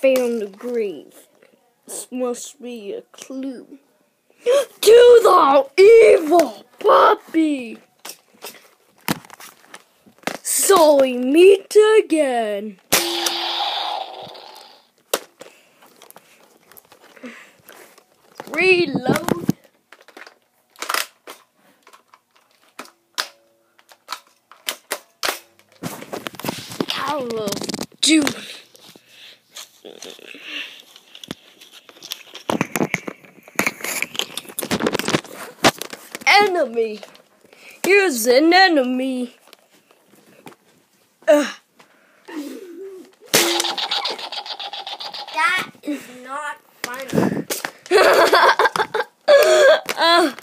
found the grave. This must be a clue. to the evil puppy! So we meet again. Reload. Call of. Enemy. Here's an enemy. Ugh. That is not funny. Uh,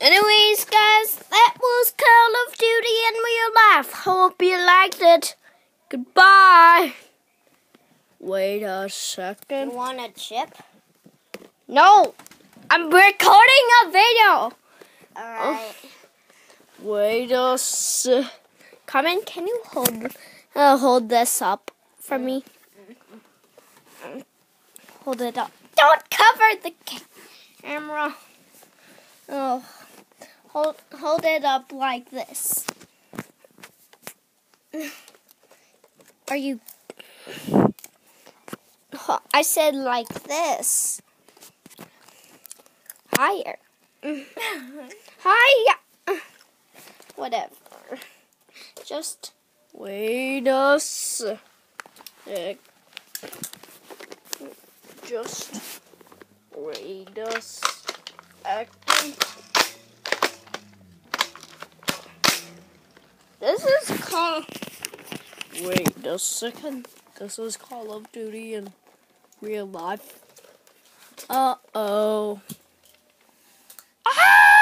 anyways, guys, that was Call of Duty in life. Hope you liked it. Goodbye. Wait a second. You want a chip? No, I'm recording a video. Alright. Wait a sec. Carmen, can you hold uh, hold this up for me? Hold it up. Don't cover the camera. Oh, hold hold it up like this. Are you? I said like this. Higher. Higher. Whatever. Just wait sec. Just wait second. This is Call. Wait a second. This is Call of Duty in real life. Uh oh. Aha!